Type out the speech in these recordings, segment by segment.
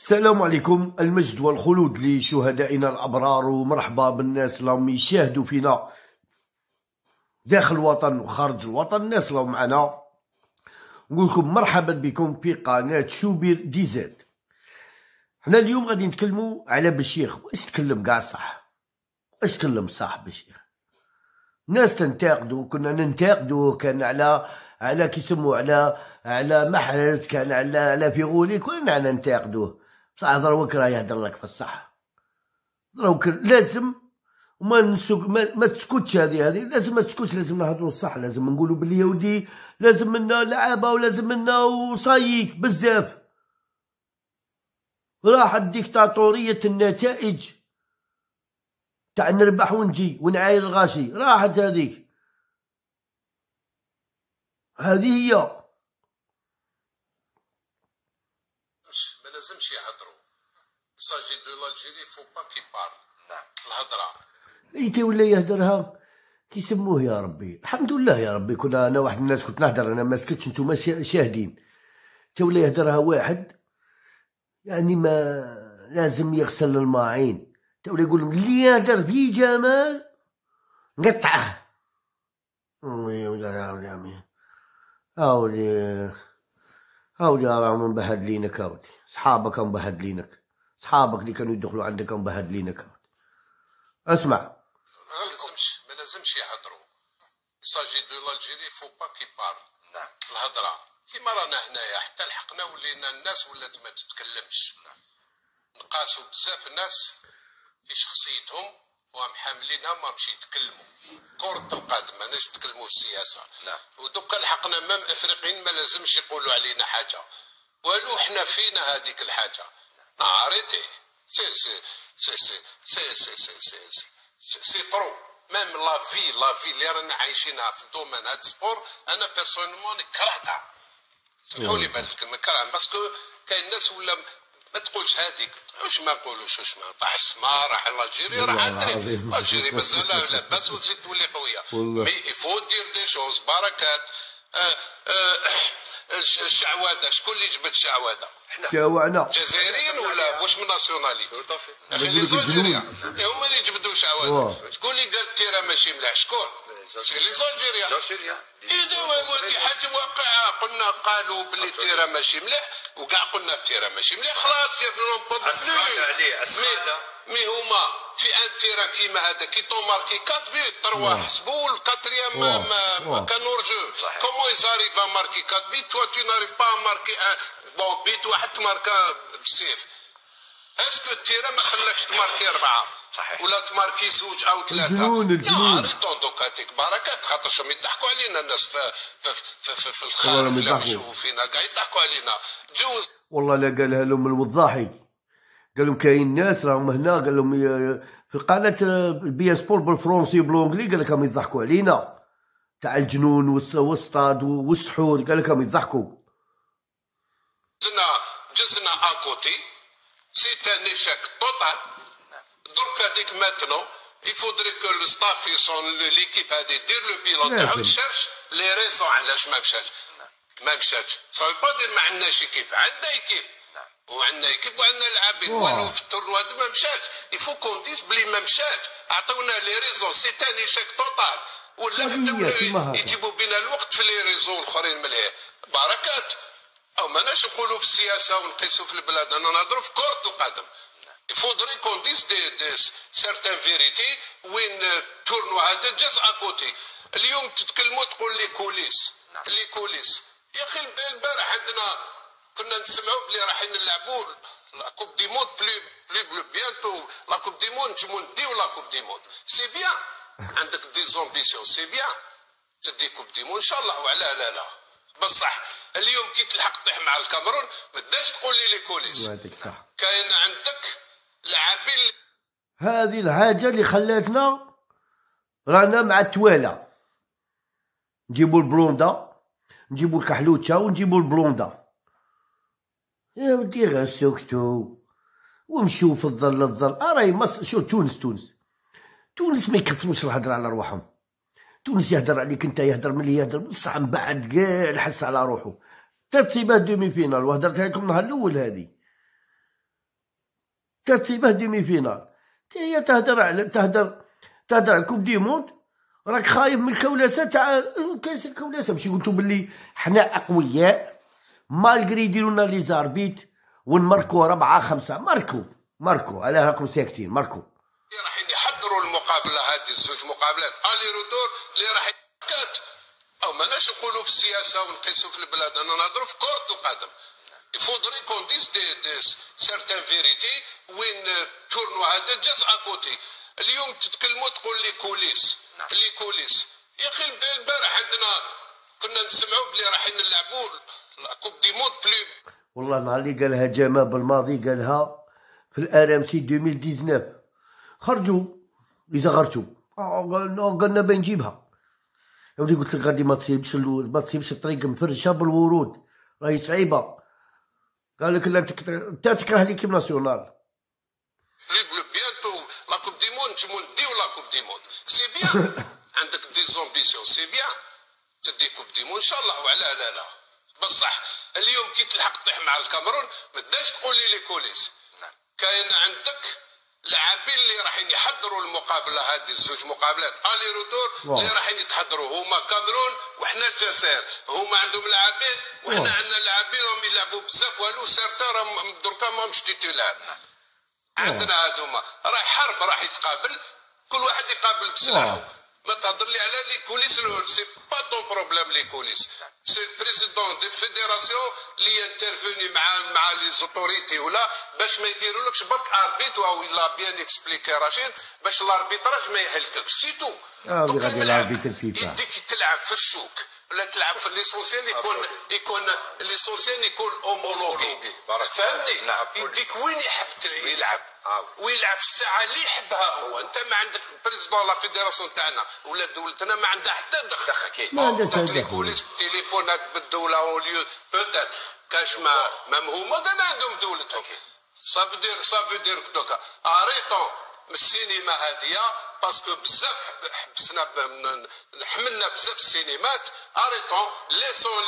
السلام عليكم. المجد والخلود لشهدائنا الأبرار. ومرحبا بالناس اللي يشاهدوا فينا. داخل الوطن وخارج الوطن الناس اللي معنا. نقول لكم مرحبا بكم في قناة شوبير دي زاد. حنا اليوم غادي نتكلموا على بشيخ. واش تكلم كاع صح؟ واش تكلم صح بشيخ؟ ناس تنتقدوا كنا ننتقدوا كان على على كيسموا على على محرز. كان على على فيغولي. كلنا ننتقدوه. بصح دروك راه يهدر لك في الصح دروك لازم وما نسك ما, ما تسكتش هذه هذه لازم ما تسكتش لازم نهضروا الصح لازم نقولوا باللي يهودي لازم منا لعابة ولازم منا وصايك بزاف. راحت ديكتاتورية النتائج تاع نربح ونجي ونعاير الغاشي. راحت هذيك. هذه هي ما لازمش يهضروا ساجي دو لالجيري فو با كي بار نعم الهضره ايتي ولا يهدرها كيسموه يا ربي الحمد لله يا ربي كنا أنا واحد الناس كنت نهدر أنا ما سكتش نتوما شاهدين تا ولا يهدرها واحد يعني ما لازم يغسل الماعين تا ولا يقول اللي يهدر في جمال نقطعه هاولي هاولي راهم مبهدلينك هاولي صحابك مبهدلينك صحابك اللي كانوا يدخلوا عندك مبهدلينك اسمع. ما لازمش ما لازمش يهضروا s'agit de l'Algérie faut pas qu'ils parlent نعم. الهضرة. كيما رانا هنايا حتى لحقنا ولينا الناس ولات ما تتكلمش. نقاسوا بزاف الناس في شخصيتهم ومحاملينها ما مشي يتكلموا. كرة القدم ماناش نتكلموا في السياسة نعم ودوكا لحقنا même افريقيين ما لازمش يقولوا علينا حاجة والو حنا فينا هذيك الحاجة arrêtez c'est c'est c'est c'est c'est c'est c'est c'est c'est c'est trop même la vie la vie اللي رانا عايشينها في ال domaine هاد ال sport أنا personnellement كرهتها سمحوا لي بهذه الكلمة كرهها parce que كاين ناس ولا ما تقولش هذيك. واش ما نقولوش؟ واش ما طاح السما راح l'Algérie راح أدري. Algérie مازال لاباس وتزيد تولي قوية. mais il faut دير des choses بركات. آه آه الشعواده شكون اللي جبد الشعواده؟ جاوعنا جزائريين ولا واش من nationalité؟ أخي les Algériens هما اللي جبدوا شعواده شكون اللي قال ال terrain ماشي ملاح شكون؟ c'est les Algériens إذا حاجة واقعه قلنا قالوا باللي التيرا ماشي ملاح وكاع قلنا التيرا ماشي مليح. خلاص يا نومبر مي هما في ان تيرا كيما هذا كي تو ماركي 4 بيت تروا حسبوا الكاتريام ما, ما كان جو كومون يزاريف ماركي 4 بيت توا تو ناريف با ماركي بون بيت واحد تماركا بالسيف اسكو التيرا ما خلاكش تماركي أربعة. صحيح. ولا تماركي زوج أو ثلاثة. الجنون. الجنون اريتون دوكا هذيك بركات خاطرش يضحكوا علينا الناس في في في, في, في الخارج لما يشوفوا فينا. كاع يضحكوا علينا. جوز. والله لا قالها لهم الوضاحي. قال لهم كاين ناس راهم هنا قال لهم في قناة beIN Sports بال français وب l'anglais قال لك راهم يضحكوا علينا. تاع الجنون والصطاد والسحور قال لك راهم يضحكوا. جزنا جزنا écoutez. c'est un échec total درك هذيك maintenant il faudrait que le staff son l'équipe دير le bilan تاعو تشرش les raisons علاش ما مشاتش ما مشاتش ça veut dire ما عندناش équipe عندنا équipe وعندنا équipe وعندنا لاعبين والو في ال tournoi هذا ما مشاتش il faut qu'on dise بلي ما مشاتش عطونا les raisons c'est un échec total ولا حتى يجيبوا بنا الوقت في les raisons الاخرين مليح بركات أو ماناش نقولوا في السياسة ونقيسوا في البلاد أنا نهضروا في كره القدم Il faudrait qu'on dise des, des, certaines vérités وين tournoi هذا جاز écoutez اليوم تتكلموا تقول les coulisses les coulisses يا أخي البارح عندنا كنا نسمعوا بلي رايحين نلعبوا la coupe du monde بلي بلي bientôt la coupe du monde نجمو نديو la coupe du monde c'est bien عندك des ambitions c'est bien تدي coupe du monde ان شاء الله وعلى لا لا بصح اليوم كي تلحق تطيح مع الكاميرون ما تقول لي les coulisses كاين عندك لاعبين هذه الحاجة اللي خلاتنا رانا مع التوالة. نجيبو البلوندا نجيبو الكحلوتة ونجيبو البلوندا. يا ودي غير سكتو ومشيو في الظل الظل. راهي مصر شو تونس تونس. تونس ما يكثروش الهضره على روحهم. تونس يهدر عليك انت يهدر ملي يهدر. بصح من بعد كاع حس على روحو ترتيبات demi-finale وهدرتها لكم النهار الأول هذه. ترتيبه demi-finale هي تهدر على تهدر تهدر على Coupe du Monde راك خايف من الكولاسه تاع كاس الكولاسه باش قلتو باللي حنا أقوياء. malgré يديروا لنا les arbitres. ونماركو ربعة خمسة. ماركو. ماركو. على راكم ساكتين. ماركو. راح يحضروا المقابلة هذه الزوج مقابلات. aller-retour اللي راح كات أو ماناش نقولوا في السياسة ونقيسوا في البلاد. أنا نهضروا في كرة القدم. Qu'on dise des, des certaines vérités وين التورنوا هذا جاز اكوتي اليوم تتكلموا تقول لي كوليس. لي كوليس. يا أخي البارح عندنا كنا نسمعوا بلي رايحين نلعبوا لا كوب دي موند بلي والله نهار اللي قالها جمال بالماضي قالها في الار إم سي 2019 خرجوا. يزغرتوا قالنا قالنا بنجيبها يا ولدي قلت لك غادي ما تصيبش ما تصيبش الطريق مفرشة بالورود. راهي صعيبة. قال لك لا أنت تكره l'équipe nationale bientôt la Coupe du Monde تمون ديو la Coupe du Monde c'est bien عندك des ambitions c'est bien تدي Coupe du Monde ان شاء الله وعلى لا لا بصح اليوم كي تلحق تطيح مع الكاميرون ما تقدرش تقول لي les coulisses كاين عندك لاعبين اللي راح يحضروا المقابله هذه الزوج مقابلات aller-retour اللي راح يتحضروا هما كاميرون وحنا الجزائر هما عندهم لاعبين وحنا عندنا لاعبين راهم يلعبوا بزاف والو surtout راهم دركا ماهمش titulaires عندنا هذوما راح حرب راح يتقابل. كل واحد يقابل بسلاحه. ما تهضر لي على les coulisses c'est pas ton problème les coulisses. c'est ال président de fédération اللي intervenir مع مع les autorités ولا باش ما يديرولكش برك arbitre il a bien expliqué رشيد باش ال arbitrage ما يهلككش. c'est tout آه غادي ال arbitre FIFA يديك تلعب في الشوك. ولا تلعب في l'essentiel يكون يكون l'essentiel يكون homologué فهمتني يديك وين يحب يلعب ويلعب. في الساعة اللي يحبها هو. أنت ما عندك président la fédération تاعنا. ولا دولتنا ما عندها حتى دخل. ما عندها حتى التليفونات بالدولة au lieu peut-être كاش ما ما هما عندهم دولتهم. ça veut dire ça veut dire دوكا. arrêtons من السينما هادية parce que بزاف حبسنا حملنا بزاف السينمات. arrêtons laissons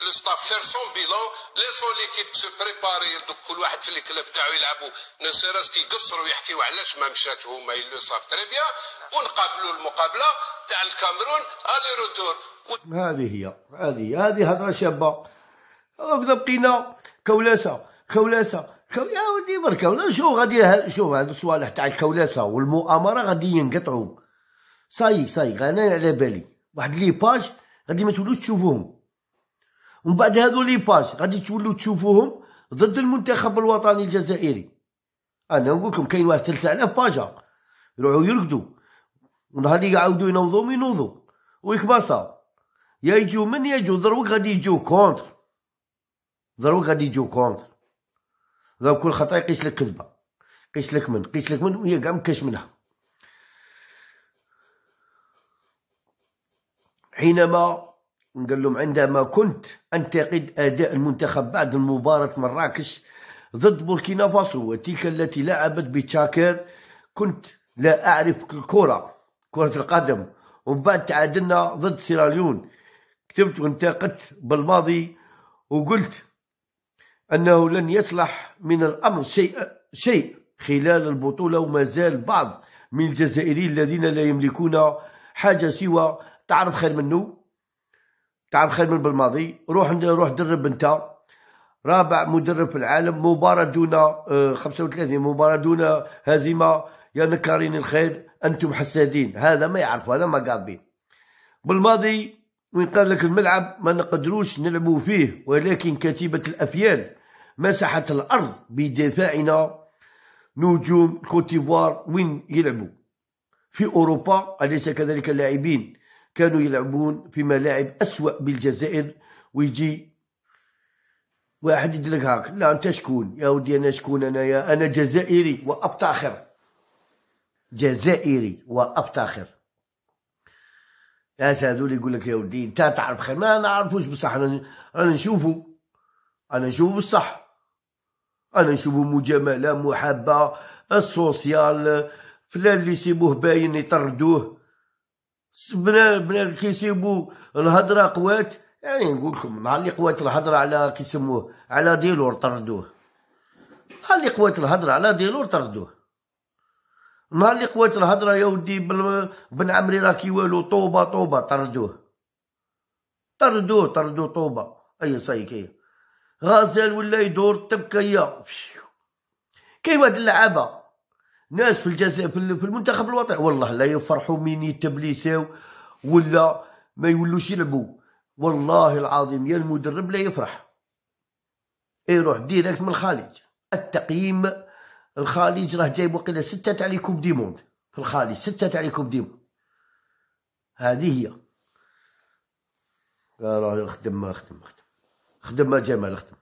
le staff faire son bilan laissons l'équipe se préparer كل واحد في ال club تاعو يلعبوا. نسيرس كيقصروا يحكيوا علاش ما مشات هما ils le savent très bien ونقابلوا المقابلة تاع الكاميرون. aller-retour هذه هي. هذه هذه هضرة شابة. بقينا كولاسة كولاسة. كو... يا ودي ولا شوف غادي شوف هذا الصوالح تاع الكولاسة والمؤامرة غادي ينقطعوا. صاي صاي أنا على بالي. واحد les pages غادي ما تولوش تشوفوهم. ومن بعد هذو les pages غادي تولوا تشوفوهم ضد المنتخب الوطني الجزائري. أنا نقول لكم كاين واحد 3000 باجا يروحوا يرقدوا. ونهار اللي يعاودوا ينوضوا ينوضوا. ويكباسا يا يجوا من يجوا. دروك غادي يجوا contre. دروك غادي يجوا contre. دروك كل خطأ يقيس لك كذبة. قيس لك من قيس لك من وهي كاع مكاش منها. حينما نقول لهم عندما كنت انتقد أداء المنتخب بعد مباراه مراكش ضد بوركينا فاسو وتلك التي لعبت بتشاكر كنت لا أعرف الكرة كرة القدم. ومن بعد تعادلنا ضد سيراليون. كتبت وانتقدت بالماضي وقلت أنه لن يصلح من الأمر شيء شيء خلال البطولة وما زال بعض من الجزائريين الذين لا يملكون حاجة سوى تعرف خير منه. تعرف خير من بالماضي. روح روح درب أنت. رابع مدرب في العالم. مباراة دون آه، 35 مباراة دون هزيمة. يا نكارين الخير. أنتم حسادين. هذا ما يعرف هذا ما قاضي. بالماضي وين قال لك الملعب ما نقدروش نلعبوا فيه ولكن كتيبة الأفيال مسحت الأرض بدفاعنا نجوم كوتيفوار وين يلعبوا. في أوروبا أليس كذلك اللاعبين؟ كانوا يلعبون في ملاعب أسوأ بالجزائر ويجي واحد يدير لك هاك لا أنت شكون؟ يا ودي أنا شكون أنا؟ يا أنا جزائري وأفتخر جزائري وأفتخر ناس هذول يقول لك يا ودي أنت تعرف خير؟ ما نعرفوش بصح أنا أنا نشوفه أنا نشوفه بصح. أنا نشوفه مجاملة محبه السوسيال فلان اللي يسيبوه باين يطردوه. بنا بنا كي يسيبوا الهضرة قوات. يعني نقول لكم نهار اللي قوات الهضرة على كي يسموه على ديلور طردوه. نهار اللي قوات الهضرة على ديلور طردوه. نهار اللي قوات الهضرة يا ودي بن عمري راكي والو طوبه طوبة طردوه. طردوه طردوه طوبة. أي صايكيه غزال ولا يدور تبكيه كاين واحد اللعابة. ناس في الجزائر في المنتخب الوطني. والله لا يفرحوا من يتبليساو ولا ما يولوش يلعبوا. والله العظيم يا المدرب لا يفرح. يروح direct من الخارج التقييم الخليج راه جايب وقيله ستة تاع les Coupes du Monde. في الخليج ستة تاع les Coupes du Monde. هذه هي. راه خدم خدم خدم. خدم جمال خدم.